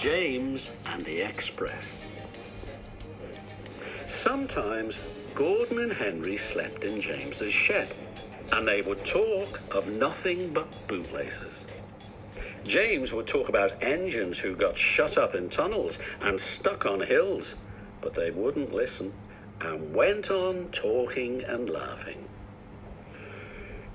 James and the Express. Sometimes Gordon and Henry slept in James's shed, and they would talk of nothing but bootlaces. James would talk about engines who got shut up in tunnels and stuck on hills, but they wouldn't listen and went on talking and laughing.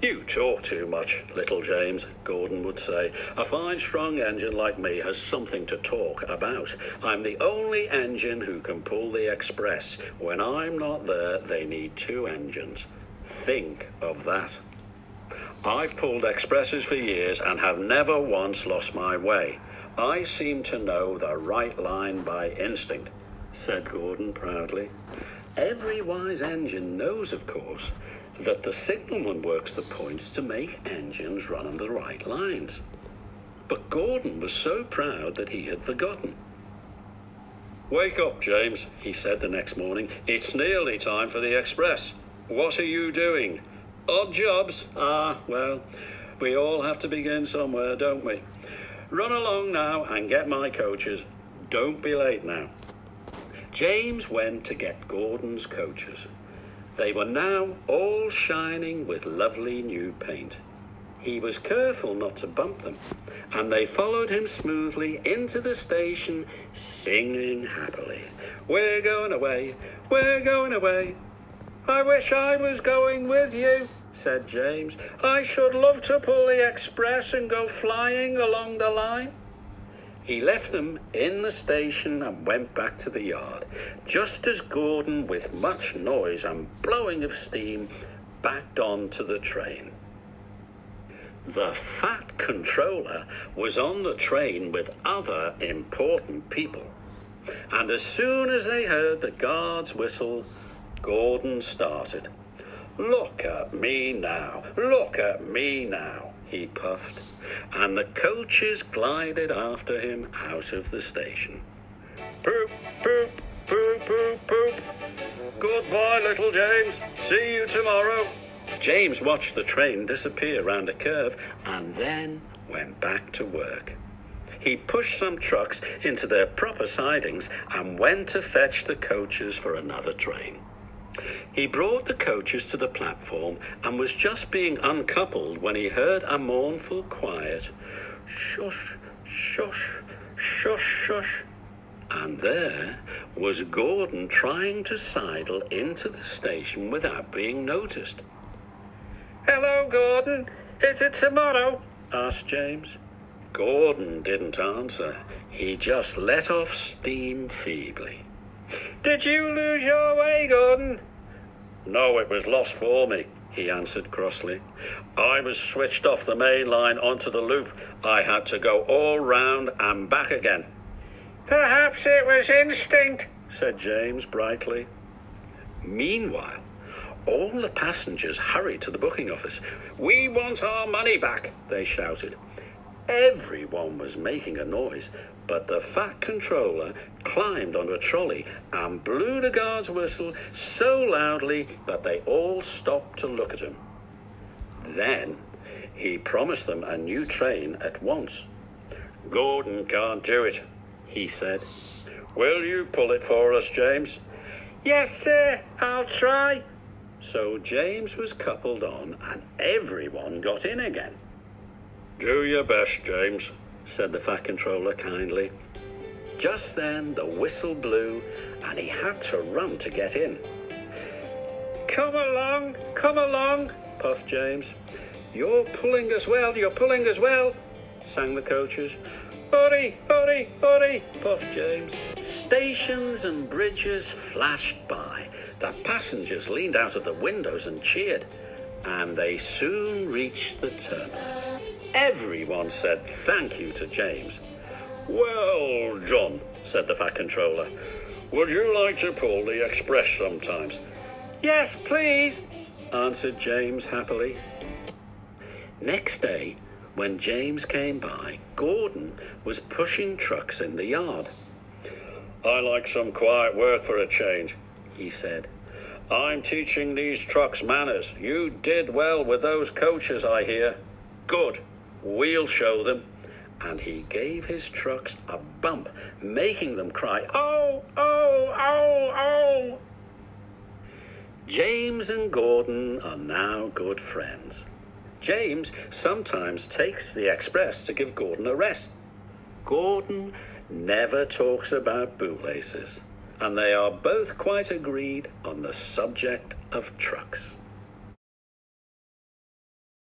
You talk too much, little James, Gordon would say. A fine, strong engine like me has something to talk about. I'm the only engine who can pull the express. When I'm not there, they need two engines. Think of that. I've pulled expresses for years and have never once lost my way. I seem to know the right line by instinct, said Gordon proudly. Every wise engine knows, of course, that the signalman works the points to make engines run on the right lines. But Gordon was so proud that he had forgotten. Wake up, James, he said the next morning. It's nearly time for the express. What are you doing? Odd jobs? Ah, well, we all have to begin somewhere, don't we? Run along now and get my coaches. Don't be late now. James went to get Gordon's coaches. They were now all shining with lovely new paint. He was careful not to bump them, and they followed him smoothly into the station, singing happily. We're going away, we're going away. I wish I was going with you, said James. I should love to pull the express and go flying along the line. He left them in the station and went back to the yard, just as Gordon, with much noise and blowing of steam, backed on to the train. The Fat Controller was on the train with other important people. And as soon as they heard the guard's whistle, Gordon started. Look at me now, look at me now, he puffed, and the coaches glided after him out of the station. Poop, poop, poop, poop, poop. Goodbye, little James. See you tomorrow. James watched the train disappear round a curve and then went back to work. He pushed some trucks into their proper sidings and went to fetch the coaches for another train. He brought the coaches to the platform and was just being uncoupled when he heard a mournful quiet shush, shush, shush, shush. And there was Gordon trying to sidle into the station without being noticed. Hello, Gordon. Is it tomorrow? asked James. Gordon didn't answer. He just let off steam feebly. Did you lose your way, Gordon? No, it was lost for me, he answered crossly. I was switched off the main line onto the loop. I had to go all round and back again. Perhaps it was instinct, said James brightly. Meanwhile, all the passengers hurried to the booking office. We want our money back, they shouted. Everyone was making a noise, but the fat controller climbed on a trolley and blew the guard's whistle so loudly that they all stopped to look at him. Then he promised them a new train at once. Gordon can't do it, he said. Will you pull it for us, James? Yes, sir, I'll try. So James was coupled on and everyone got in again. Do your best, James, said the Fat Controller kindly. Just then the whistle blew and he had to run to get in. Come along, come along, puffed James. You're pulling as well, you're pulling as well, sang the coaches. Hurry, hurry, hurry, puffed James. Stations and bridges flashed by. The passengers leaned out of the windows and cheered, and they soon reached the terminus. Everyone said thank you to James. Well, John, said the Fat Controller, would you like to pull the express sometimes? Yes, please, answered James happily. Next day, when James came by, Gordon was pushing trucks in the yard. I like some quiet work for a change, he said. I'm teaching these trucks manners. You did well with those coaches, I hear. Good. We'll show them. and he gave his trucks a bump, making them cry, Oh, oh, oh, oh. James and Gordon are now good friends. James sometimes takes the express to give Gordon a rest. Gordon never talks about bootlaces, and they are both quite agreed on the subject of trucks.